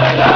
¡Fuera!